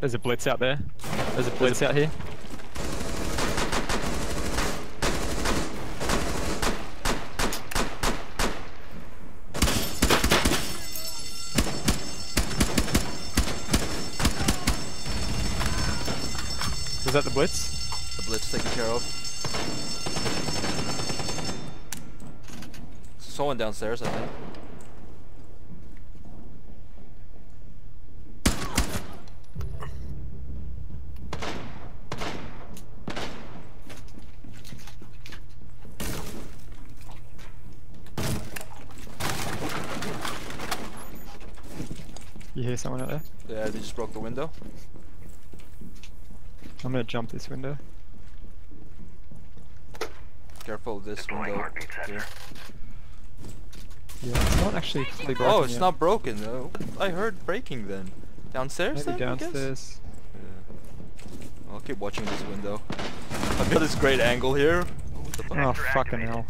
There's a blitz out there. There's a blitz out here. Was that the blitz? The blitz taken care of. Someone downstairs, I think. You hear someone out there? Yeah, they just broke the window. I'm gonna jump this window. Careful of this window here. Yeah, it's not actually fully oh, broken Oh, it's yet. not broken though. I heard breaking then. Downstairs Maybe then, I guess? downstairs. Yeah. I'll keep watching this window. I've got this great angle here. What the? Oh fucking hell.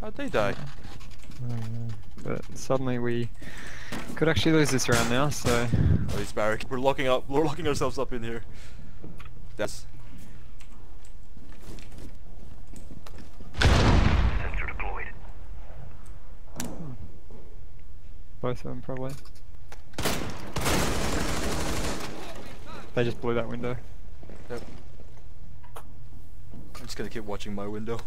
How'd they die? I don't know. But suddenly we could actually lose this round now, so Oh, he's barrack. We're locking up. We're locking ourselves up in here. That's. Sensor deployed. Hmm. both of them probably. They just blew that window. Yep. I'm just gonna keep watching my window.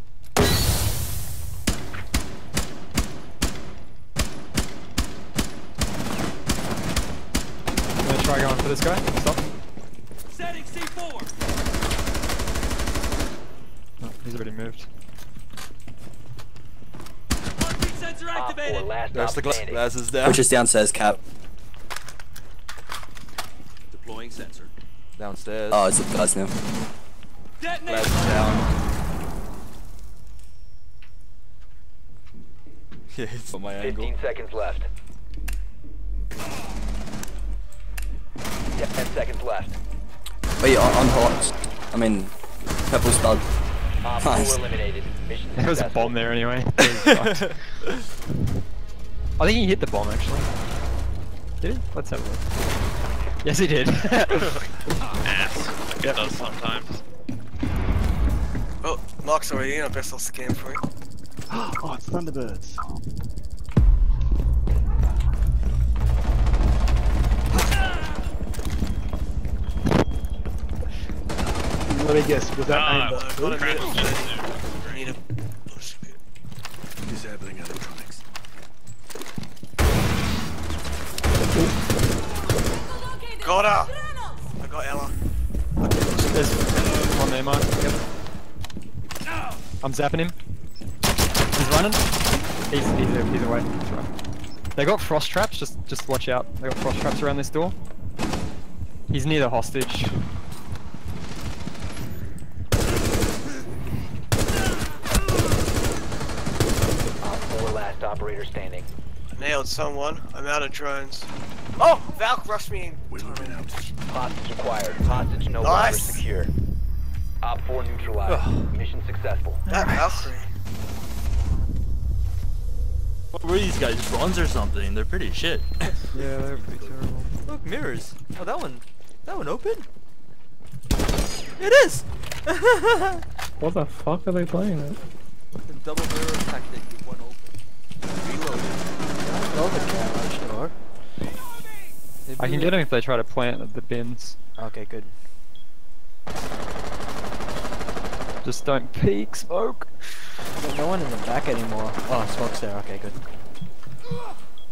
For this guy. Stop. Setting C4. Oh, he's already moved. Heartbeat sensor activated. last There's the gla standing. glasses down. Which is downstairs, Cap. Deploying sensor. downstairs. Oh, it's the glass now. Detonate. Glasses down. Yeah, it's on my angle. 15 seconds left. Seconds left. Wait, on, on hot. I mean, purple stud. Op Nice. eliminated. Mission There was a bomb there anyway. That was fucked. I think he hit the bomb actually. Did he? Let's have a look. Yes, he did. Ah, ass. It does sometimes. Oh, Mark's already in. I guess I'll scan for it. oh, it's Thunderbirds. Let me guess, was that Uh, at got a crap. minute thirty. I need a push bit. Disabling electronics. Got her! I got Ela. There's one there, Mark. Yep. I'm zapping him. He's running. He's he's, he's away. He's running. They got frost traps. Just just watch out. They got frost traps around this door. He's near the hostage. Op 4 last operator standing. I someone. I'm out of drones. Oh! Valk rushed me in. We're moving out. Hostage acquired. Hostage no longer Nice. secure. Op 4 neutralized. Mission successful. That Valkyrie. What were these guys? Bronze or something? They're pretty shit. Yeah, they're pretty terrible. Look, mirrors. Oh, that one. That one open? It is! What the fuck are they playing at? Double mirror tactic with one open. Reloaded. I can get him if they try to plant at the bins. Okay, good. Just don't peek, smoke. No one in the back anymore. Oh, smoke's there. Okay, good.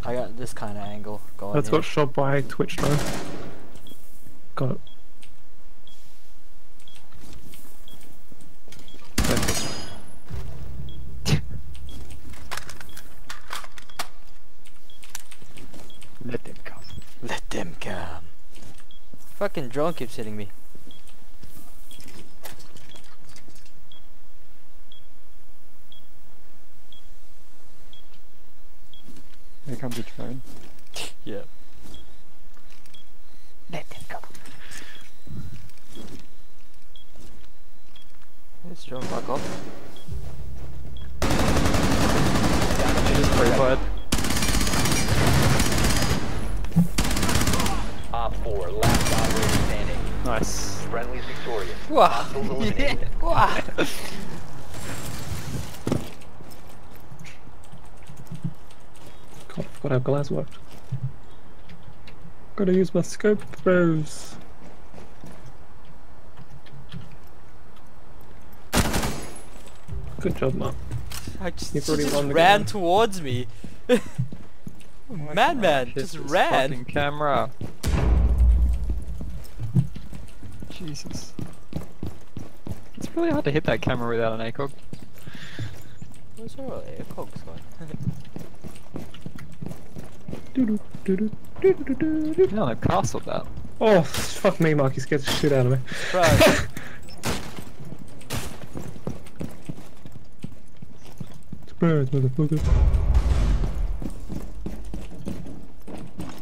I got this kind of angle going. That's here. got shot by Twitch though. Got it. Let them come. Let them come. Fucking drone keeps hitting me. Here comes a drone. Yeah. Let them go. Let's drone back up. She just pre-fired. Op 4, last operator standing. Nice. Friendly's victorious. Wah. Hostiles eliminated. God, I forgot how glass worked. Gotta use my scope throws. Good job, Mark. I just, You've she just ran game. towards me. Madman Hit just ran. fucking camera. Jesus. It's really hard to hit that camera without an ACOG. Where's our ACOG's gone? Doo-doo, doo-doo, doo-doo-doo-doo. Yeah, they've castled that. Oh, fuck me, Mark. You scared the shit out of me. Surprise. Surprise, motherfucker.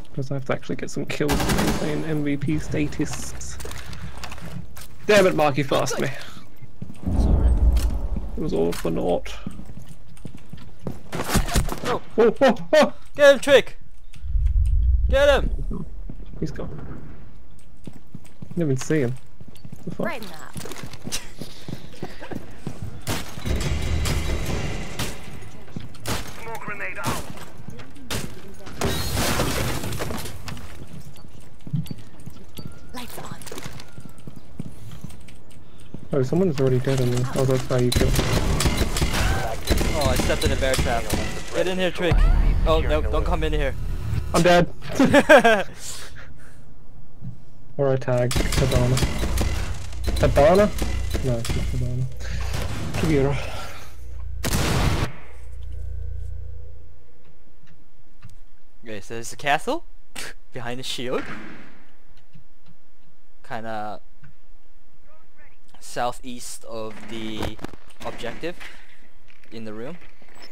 Because I have to actually get some kills to maintain MVP status. Damn it, Mark, you fast me. Sorry. It was all for naught. Oh. Oh, oh, oh! Get him, Trick! Get him! He's gone. I Didn't even see him. What The fuck? Brighten Oh, someone's already dead on me. Oh, that's how you kill. Oh, I stepped in a bear trap. Get in here, Trick. Oh, no, don't come in here. I'm dead. or I tag Tabana. Tabana? No, it's not Tabana. Computer. Okay, so there's a castle behind the shield. Kinda southeast of the objective in the room.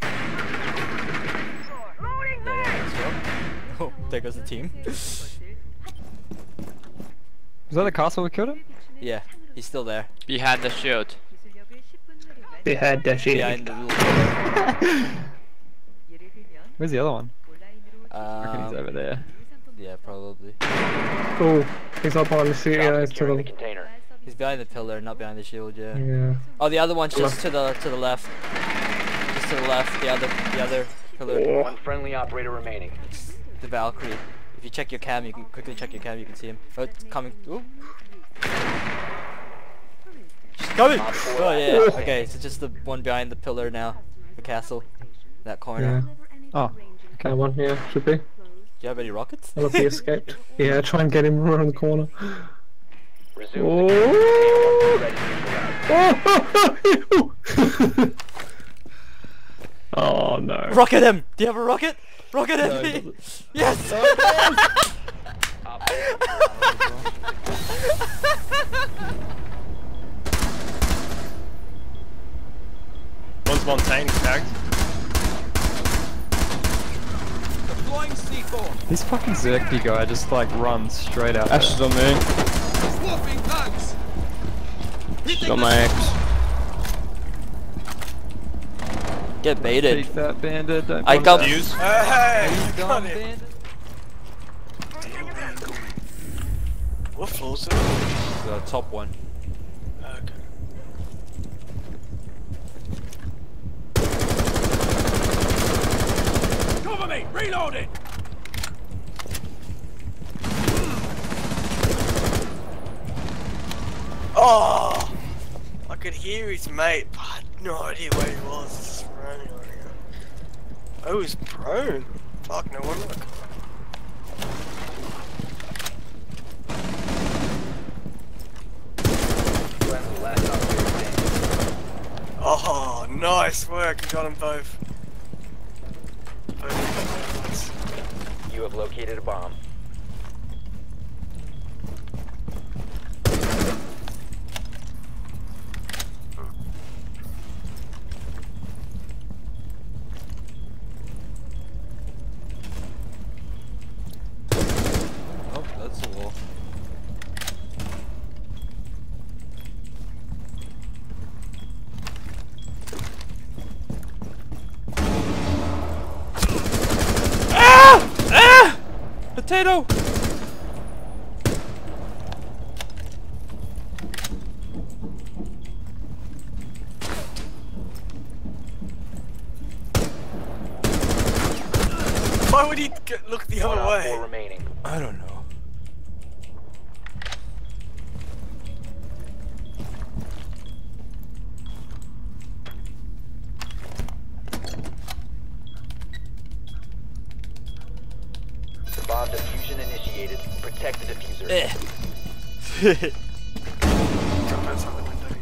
There it is. Oh, there goes the team. Is that the castle we killed him? yeah, he's still there. Behind the shield. They had that shit. Behind the little Where's the other one? I he's um, over there. Yeah, probably. Oh, he's up on the shit. Yeah, it's to Securing the the. container. He's behind the pillar, not behind the shield, yeah. Yeah. Oh, the other one's just to the to the left. Just to the left, the other the other pillar. One friendly operator remaining. The Valkyrie. If you check your cam, you can quickly check your cam, you can see him. Oh, it's coming. Ooh. She's coming! Op four Oh last yeah, okay, so just the one behind the pillar now. The castle. That corner. Yeah. Oh, That one, yeah, should be. Do you have any rockets? I love he escaped. Yeah, try and get him around the corner. Resume Oh! the ready to neutralize. Oh, no. Rocket him! Do you have a rocket? Rocket him! No, it doesn't. yes! One's Montagne tagged. Deploying C4. this fucking Xerxes guy just like runs straight out. Ashes on me. Swapping guns. My X. Get baited. Beat that bandit. Don't I got- that. Use. Hey, gone, bandit. What floor's it? The top one. Okay. Cover me. Reloading. Oh! I could hear his mate, but I had no idea where he was. I was oh, prone. Fuck, no one standing. Oh, nice work. You got them both. Both. You have located a bomb. tornado! Why would he look the other way? I don't know. Bomb diffusion initiated. Protect the diffuser. Drop outside the window.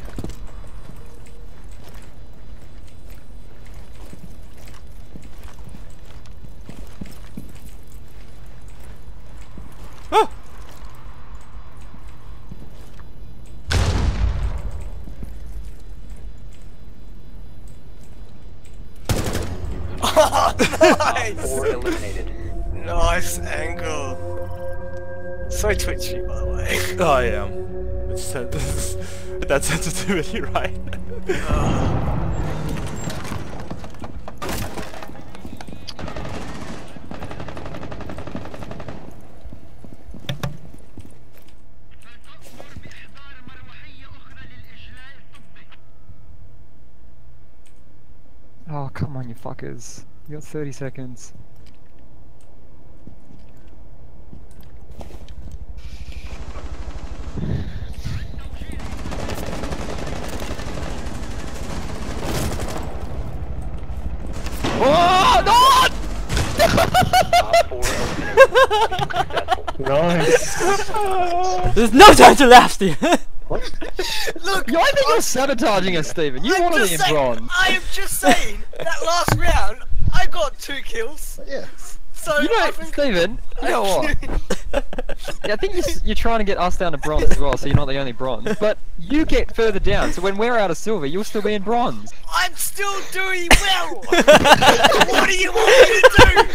Ah! Nice! 4 eliminated. Nice angle. So twitchy, by the way. Oh, I am. It's sen- that sensitivity, right? Oh, come on, you fuckers. You got 30 seconds. Oh, no! Op 4 eliminated. Successful. Nice. There's no time to laugh, Steve. Look, Yo, I think you're sabotaging us, Steven. You I'm wanted to be in saying, bronze. I am just saying that last round I got two kills. Yeah. So You know, I think Steven, you know what? Yeah, I think you're, you're trying to get us down to bronze as well, so you're not the only bronze. But you get further down, so when we're out of silver, you'll still be in bronze. I'm still doing well. what do you want me to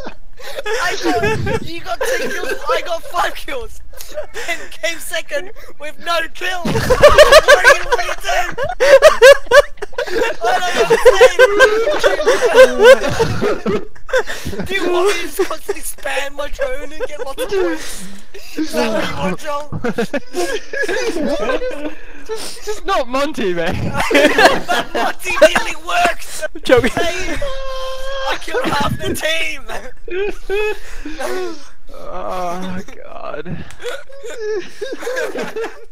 do? I got, you got two kills, I got five kills. And came second with no kills. what do you want to do? I don't understand. do you want me to constantly spam my drone and get lots of points? Is that what you want, Joel? Just, just not Monty, man. that Monty nearly works! Joking. I killed half the team! oh god.